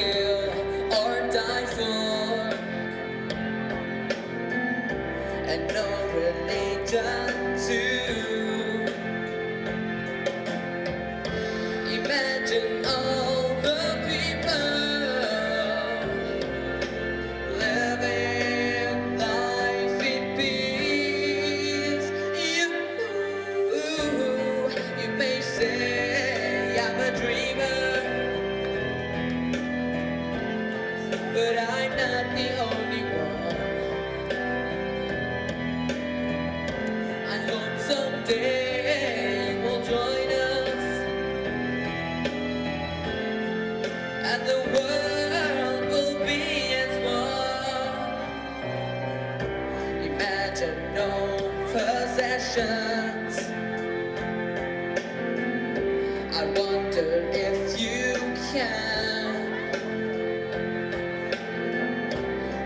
Yeah.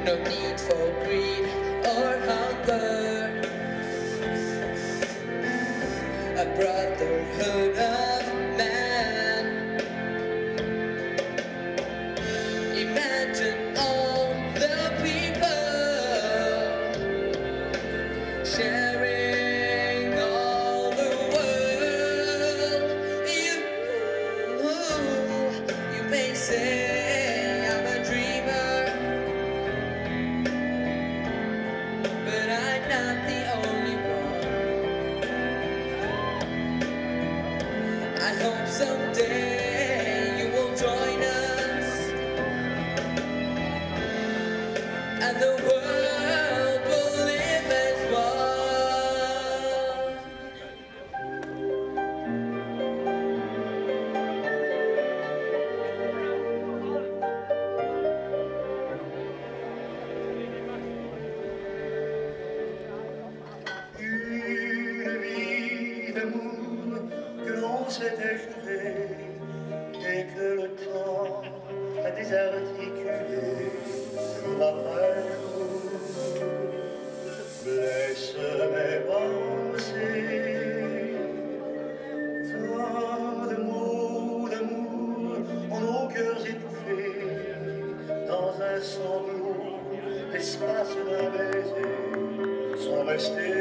no need for greed or hunger. A brotherhood of Christ.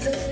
Thank you.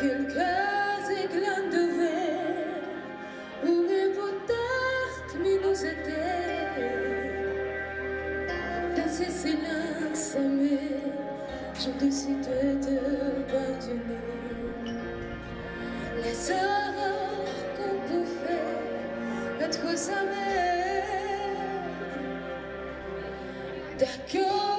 Quelques éclats de verre auraient peut-être mis nous aider. Dans ces silences, mais je décide de pardonner. Les erreurs qu'on pouvait être jamais. D'accord